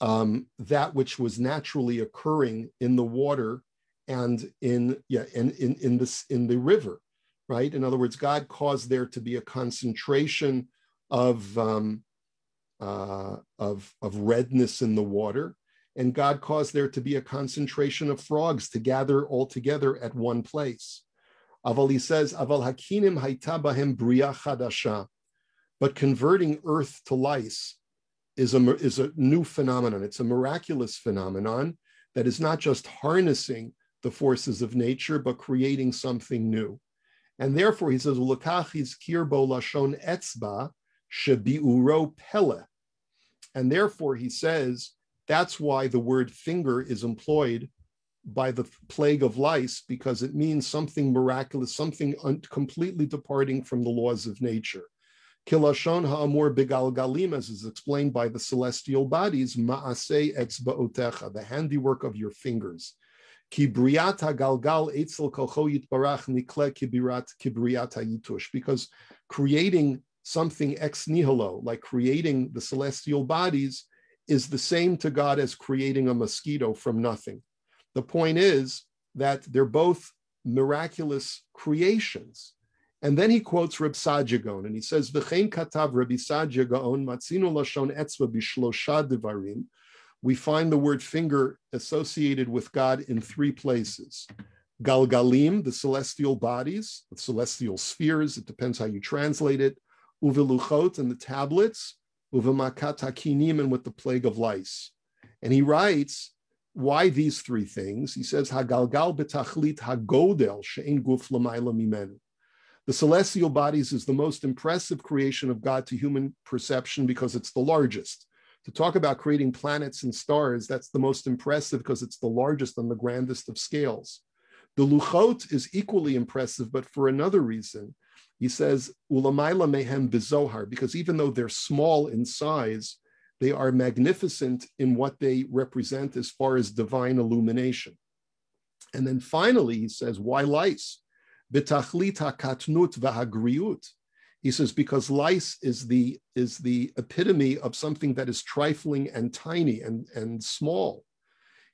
um, that which was naturally occurring in the water and in yeah and in, in this in the river right in other words god caused there to be a concentration of um, uh, of of redness in the water and god caused there to be a concentration of frogs to gather all together at one place aval he says aval hakinim bahem bria chadasha but converting earth to lice is a, is a new phenomenon. It's a miraculous phenomenon that is not just harnessing the forces of nature, but creating something new. And therefore, he says, "Ulakachiz kirbo lashon etzba shebiuro pele." And therefore, he says that's why the word finger is employed by the plague of lice because it means something miraculous, something completely departing from the laws of nature. Kilashon ha'amur begalgalim, as is explained by the celestial bodies, ma'aseh etzba'otecha, the handiwork of your fingers. Kibriata galgal etzel kolcho yitbarach nikle kibriata yitush, because creating something ex nihilo, like creating the celestial bodies, is the same to God as creating a mosquito from nothing. The point is that they're both miraculous creations. And then he quotes Reb Saadia Gaon, and he says, "V'chein katav Rabbi Saadia Gaon matzino lashon etzva b'shlosha devarim." We find the word finger associated with God in three places: Galgalim, the celestial bodies, the celestial spheres. It depends how you translate it. Uviluchot and the tablets. Uvimakat hakinim and with the plague of lice. And he writes, why these three things? He says, Hagalgal betachlit hagodel she'en guf lamayla mimenu The celestial bodies is the most impressive creation of God to human perception because it's the largest. To talk about creating planets and stars, that's the most impressive because it's the largest and the grandest of scales. The Luchot is equally impressive, but for another reason. He says, Ulamaila mehem bizohar, because even though they're small in size, they are magnificent in what they represent as far as divine illumination. And then finally, he says, why lice? Bitachlita katnut vahagriut. He says, because lice is the, is the epitome of something that is trifling and tiny and, and small.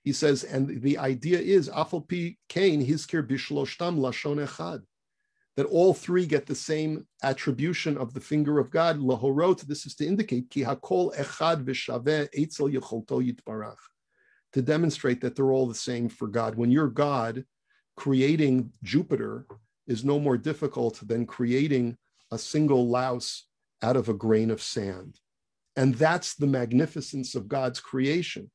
He says, and the idea is, afalpi kain hiskir bishloshtam lashon echad that all three get the same attribution of the finger of God. Lahorot, this is to indicate ki hakol echad yecholto yitbarach, to demonstrate that they're all the same for God. When you're God, creating Jupiter is no more difficult than creating a single louse out of a grain of sand. And that's the magnificence of God's creation.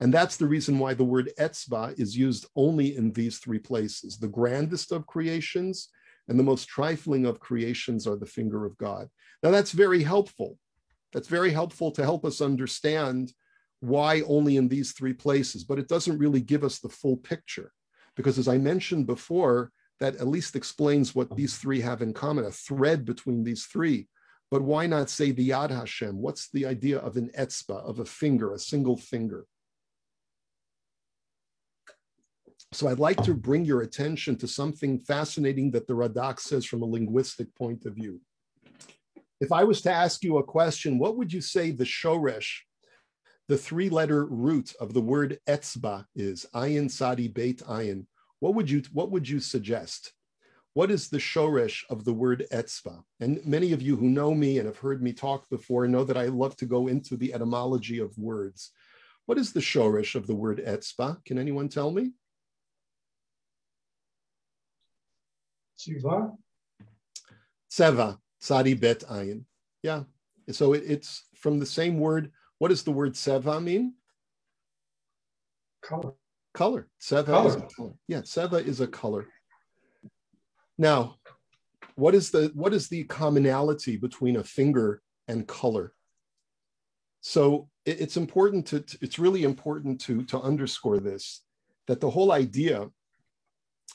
And that's the reason why the word etzba is used only in these three places the grandest of creations and the most trifling of creations are the finger of God. Now, that's very helpful. That's very helpful to help us understand why only in these three places, but it doesn't really give us the full picture. Because as I mentioned before, that at least explains what these three have in common, a thread between these three. But why not say the Yad Hashem? What's the idea of an etzba, of a finger, a single finger? So I'd like to bring your attention to something fascinating that the Radak says from a linguistic point of view. If I was to ask you a question, what would you say the shoresh, the three-letter root of the word etzba is? Ayin sadi beit ayin. What would you what would you suggest? What is the shoresh of the word etzba? And many of you who know me and have heard me talk before know that I love to go into the etymology of words. What is the shoresh of the word etzba? Can anyone tell me? Tseva. Tseva, Sadi Bet Ayin. Yeah. So it, it's from the same word. What does the word Seva mean? Color. Color. Seva color. is a color. Yeah, Seva is a color. Now, what is the what is the commonality between a finger and color? So it, it's important to it's really important to to underscore this that the whole idea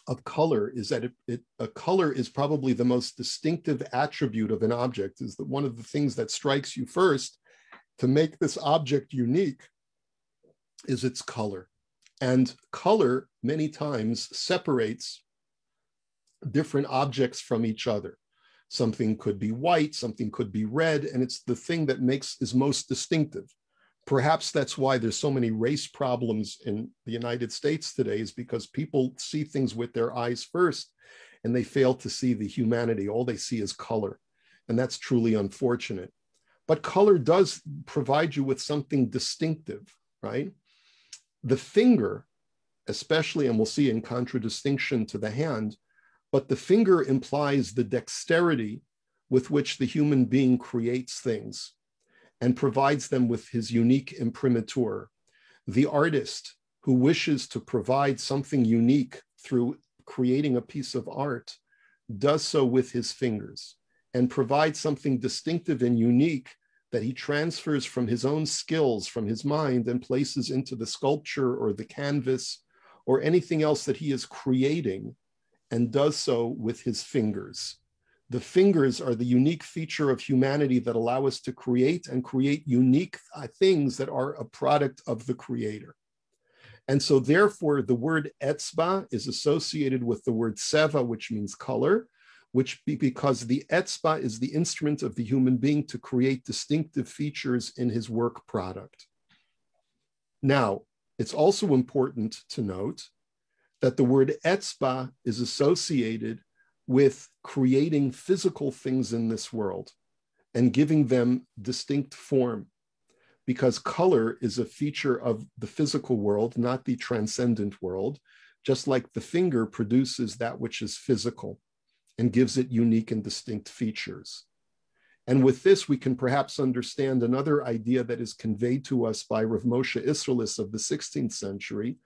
of color is that it, it, a color is probably the most distinctive attribute of an object is that one of the things that strikes you first to make this object unique is its color. And color many times separates different objects from each other. Something could be white something could be red and it's the thing that makes is most distinctive perhaps that's why there's so many race problems in the United States today is because people see things with their eyes first and they fail to see the humanity. All they see is color. And that's truly unfortunate. But color does provide you with something distinctive, right? The finger, especially, and we'll see in contradistinction to the hand, but the finger implies the dexterity with which the human being creates things and provides them with his unique imprimatur. The artist who wishes to provide something unique through creating a piece of art does so with his fingers and provides something distinctive and unique that he transfers from his own skills, from his mind, and places into the sculpture or the canvas or anything else that he is creating and does so with his fingers. The fingers are the unique feature of humanity that allow us to create and create unique uh, things that are a product of the creator. And so, therefore, the word etzba is associated with the word seva, which means color, which be, because the etzba is the instrument of the human being to create distinctive features in his work product. Now, it's also important to note that the word etzba is associated with creating physical things in this world and giving them distinct form because color is a feature of the physical world, not the transcendent world, just like the finger produces that which is physical and gives it unique and distinct features. And with this, we can perhaps understand another idea that is conveyed to us by Rav Moshe Isserles of the 16th century,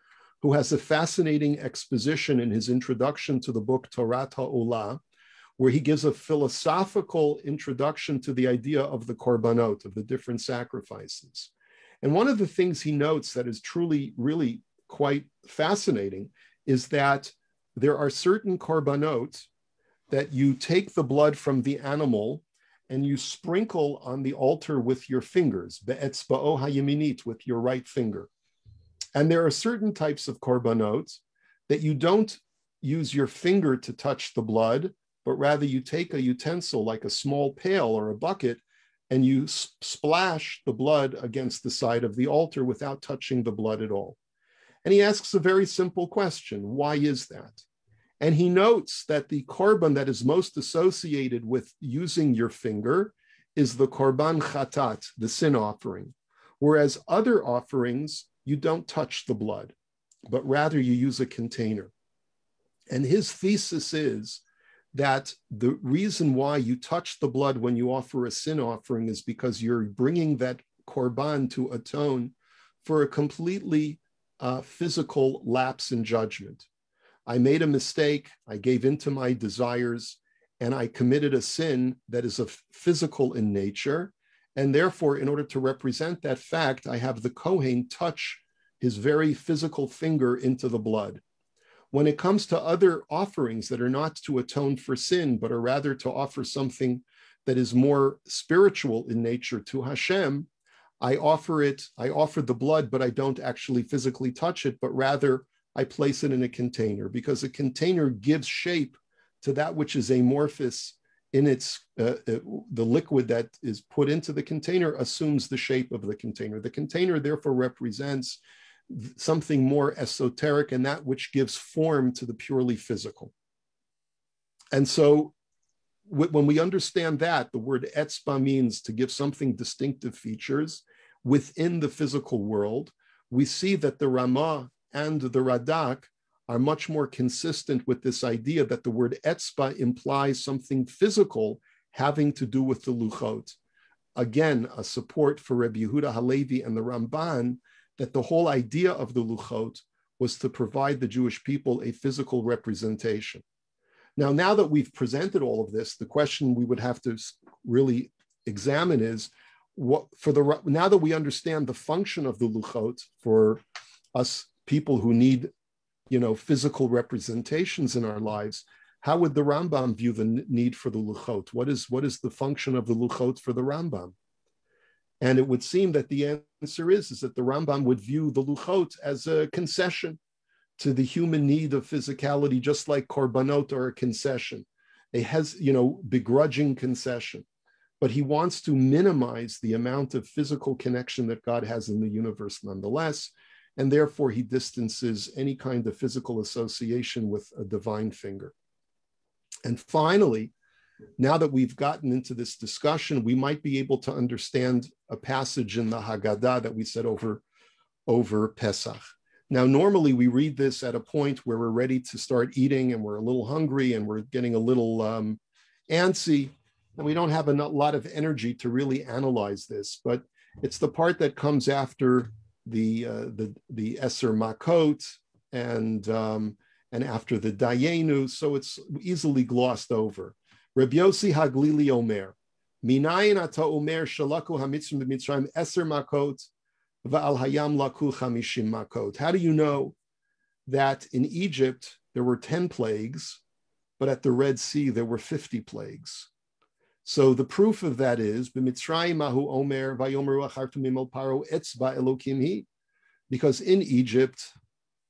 who has a fascinating exposition in his introduction to the book Torat Ha'olah, where he gives a philosophical introduction to the idea of the korbanot, of the different sacrifices. And one of the things he notes that is truly, really quite fascinating is that there are certain korbanot that you take the blood from the animal and you sprinkle on the altar with your fingers, be'etzba'o hayaminit, with your right finger. And there are certain types of korbanot that you don't use your finger to touch the blood, but rather you take a utensil like a small pail or a bucket and you splash the blood against the side of the altar without touching the blood at all. And he asks a very simple question why is that? And he notes that the korban that is most associated with using your finger is the korban chatat, the sin offering. Whereas other offerings, you don't touch the blood, but rather you use a container. And his thesis is that the reason why you touch the blood when you offer a sin offering is because you're bringing that korban to atone for a completely uh, physical lapse in judgment. I made a mistake, I gave into my desires, and I committed a sin that is a physical in nature. And therefore, in order to represent that fact, I have the Kohen touch his very physical finger into the blood. When it comes to other offerings that are not to atone for sin, but are rather to offer something that is more spiritual in nature to Hashem, I offer it, I offer the blood, but I don't actually physically touch it, but rather I place it in a container because a container gives shape to that which is amorphous in its uh, uh, the liquid that is put into the container assumes the shape of the container the container therefore represents something more esoteric and that which gives form to the purely physical and so when we understand that, the word etzba means to give something distinctive features within the physical world. We see that the Rama and the Radak are much more consistent with this idea that the word etzba implies something physical having to do with the luchot. Again, a support for Rabbi Yehuda Halevi and the Ramban that the whole idea of the luchot was to provide the Jewish people a physical representation. Now, now that we've presented all of this, the question we would have to really examine is what for the now that we understand the function of the luchot for us people who need, you know, physical representations in our lives, how would the Rambam view the need for the luchot? What is what is the function of the luchot for the Rambam? And it would seem that the answer is, is that the Rambam would view the luchot as a concession to the human need of physicality, just like korbanot are a concession, a has, you know, begrudging concession. But he wants to minimize the amount of physical connection that God has in the universe nonetheless. And therefore, he distances any kind of physical association with a divine finger. And finally, now that we've gotten into this discussion, we might be able to understand a passage in the Haggadah that we said over, over Pesach. Now, normally we read this at a point where we're ready to start eating and we're a little hungry and we're getting a little um, antsy, and we don't have a lot of energy to really analyze this. But it's the part that comes after the uh, the the Eser Makot and um, and after the Dayenu, so it's easily glossed over. Rabbi Yossi Haglili Omer, Minayin ata Omer shalaku hamitzrim b'mitzrayim Eser Makot Va'al Hayam Laku Chamishim Makot. How do you know that in Egypt there were 10 plagues, but at the Red Sea there were 50 plagues? So the proof of that is omer paro etzba. Because in Egypt,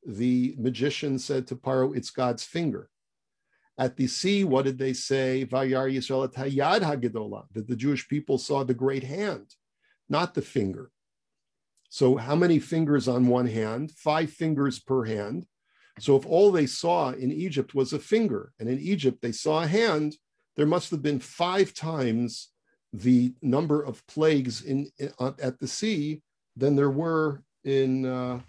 the magician said to Paro, it's God's finger. At the sea, what did they say? Vayar Yisrael hagedola, that the Jewish people saw the great hand, not the finger. So, how many fingers on one hand? Five fingers per hand. So, if all they saw in Egypt was a finger, and in Egypt they saw a hand, there must have been five times the number of plagues in, in at the sea than there were in uh,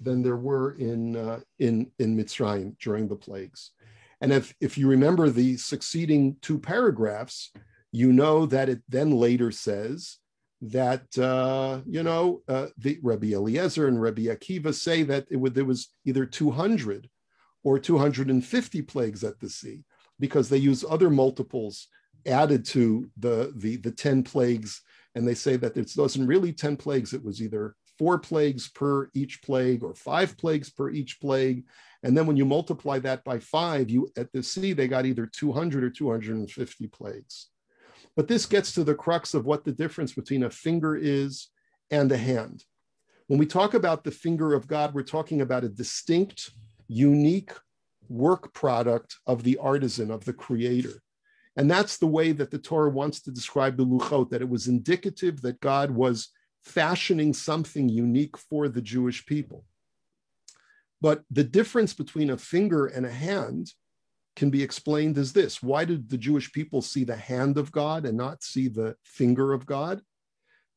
than there were in uh, in in Mitzrayim during the plagues. And if if you remember the succeeding two paragraphs, you know that it then later says that uh, you know uh, the Rabbi Eliezer and Rabbi Akiva say that it would, there was either 200 or 250 plagues at the sea. Because they use other multiples added to the, the, the 10 plagues. And they say that it wasn't really 10 plagues, it was either four plagues per each plague or five plagues per each plague. And then when you multiply that by five, you at the sea, they got either 200 or 250 plagues. But this gets to the crux of what the difference between a finger is and a hand. When we talk about the finger of God, we're talking about a distinct, unique work product of the artisan, of the creator. And that's the way that the Torah wants to describe the Luchot, that it was indicative that God was fashioning something unique for the Jewish people. But the difference between a finger and a hand can be explained as this Why did the Jewish people see the hand of God and not see the finger of God?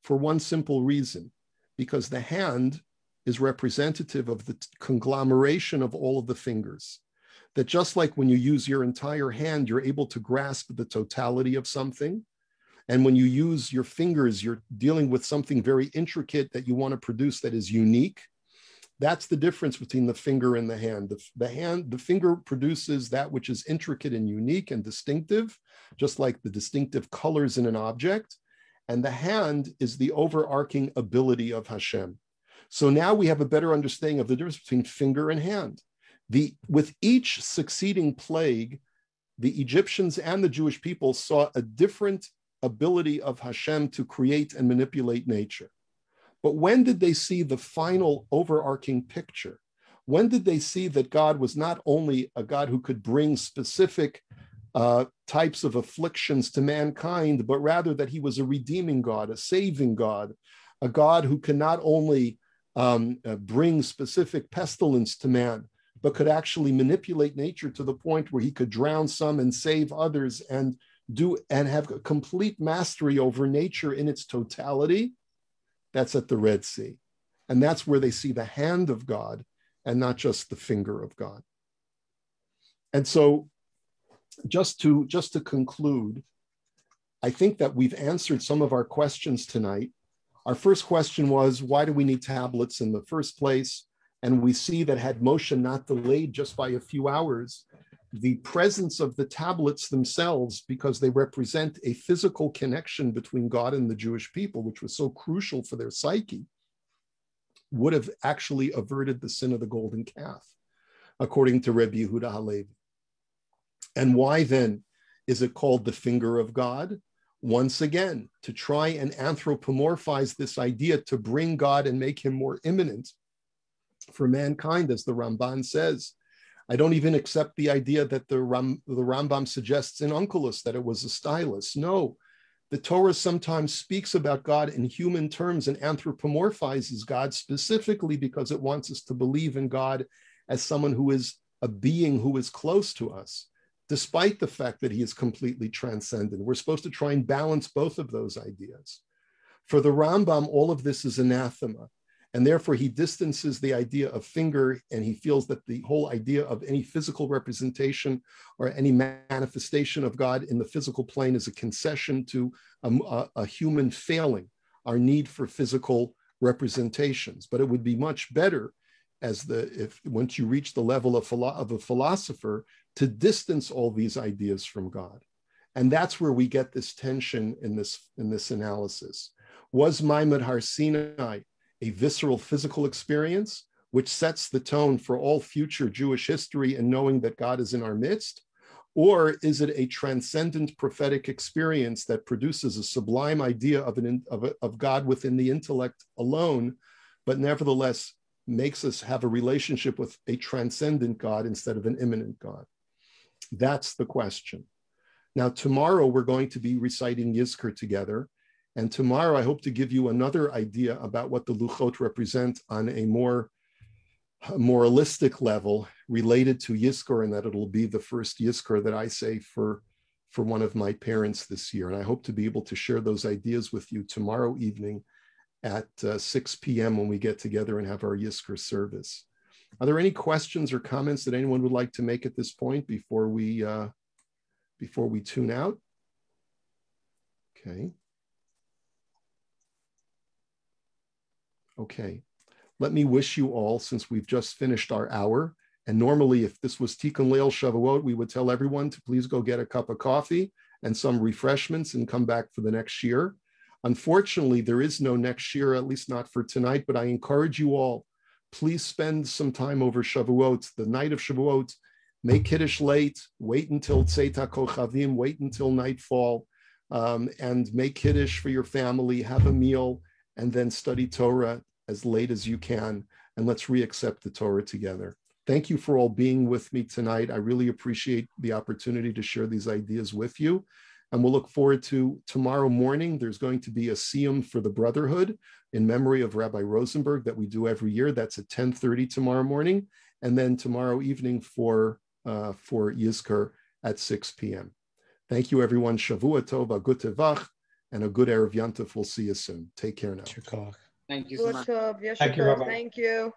For one simple reason because the hand is representative of the conglomeration of all of the fingers. That just like when you use your entire hand, you're able to grasp the totality of something. And when you use your fingers, you're dealing with something very intricate that you want to produce that is unique. That's the difference between the finger and the hand. The, the, hand, the finger produces that which is intricate and unique and distinctive, just like the distinctive colors in an object. And the hand is the overarching ability of Hashem. So now we have a better understanding of the difference between finger and hand. The, with each succeeding plague, the Egyptians and the Jewish people saw a different ability of Hashem to create and manipulate nature. But when did they see the final overarching picture? When did they see that God was not only a God who could bring specific uh, types of afflictions to mankind, but rather that he was a redeeming God, a saving God, a God who can not only um, uh, bring specific pestilence to man, but could actually manipulate nature to the point where he could drown some and save others and do and have complete mastery over nature in its totality. That's at the Red Sea. And that's where they see the hand of God and not just the finger of God. And so just to just to conclude, I think that we've answered some of our questions tonight. Our first question was, why do we need tablets in the first place? And we see that had Moshe not delayed just by a few hours, the presence of the tablets themselves, because they represent a physical connection between God and the Jewish people, which was so crucial for their psyche, would have actually averted the sin of the golden calf, according to Rebbe Yehuda Halevi. And why then is it called the finger of God? Once again, to try and anthropomorphize this idea to bring God and make him more immanent for mankind, as the Ramban says. I don't even accept the idea that the, Ram, the Rambam suggests in Onkelos that it was a stylus. No, the Torah sometimes speaks about God in human terms and anthropomorphizes God specifically because it wants us to believe in God as someone who is a being who is close to us despite the fact that he is completely transcendent. We're supposed to try and balance both of those ideas. For the Rambam, all of this is anathema. And therefore, he distances the idea of finger, and he feels that the whole idea of any physical representation or any manifestation of God in the physical plane is a concession to a, a, a human failing, our need for physical representations. But it would be much better as the if once you reach the level of, philo- of a philosopher to distance all these ideas from God. And that's where we get this tension in this, in this analysis. Was Ma'amad Har Sinai a visceral physical experience, which sets the tone for all future Jewish history and knowing that God is in our midst? Or is it a transcendent prophetic experience that produces a sublime idea of, an, of, a, of God within the intellect alone, but nevertheless makes us have a relationship with a transcendent God instead of an immanent God? That's the question. Now, tomorrow we're going to be reciting Yizkor together. And tomorrow I hope to give you another idea about what the Luchot represent on a more moralistic level related to Yizkor, and that it'll be the first Yizkor that I say for, for one of my parents this year. And I hope to be able to share those ideas with you tomorrow evening at uh, 6 p.m. when we get together and have our Yizkor service. Are there any questions or comments that anyone would like to make at this point before we uh, before we tune out? Okay. Okay. Let me wish you all, since we've just finished our hour, And normally, if this was Tikkun Leil Shavuot, we would tell everyone to please go get a cup of coffee and some refreshments and come back for the next year. Unfortunately, there is no next year, at least not for tonight, but I encourage you all, please spend some time over Shavuot, the night of Shavuot, make Kiddush late, wait until Tzeta Kochavim, wait until nightfall, um, and make Kiddush for your family, have a meal, and then study Torah as late as you can. And let's re-accept the Torah together. Thank you for all being with me tonight. I really appreciate the opportunity to share these ideas with you. And we'll look forward to tomorrow morning. There's going to be a Siyum for the Brotherhood in memory of Rabbi Rosenberg that we do every year. That's at 10:30 tomorrow morning, and then tomorrow evening for uh, for Yizkor at 6 p.m. Thank you, everyone. Shavua Tov, a good tevach, and a good Erev Yantif. We'll see you soon. Take care now. Thank you so much. Thank you, Rabbi. Thank you.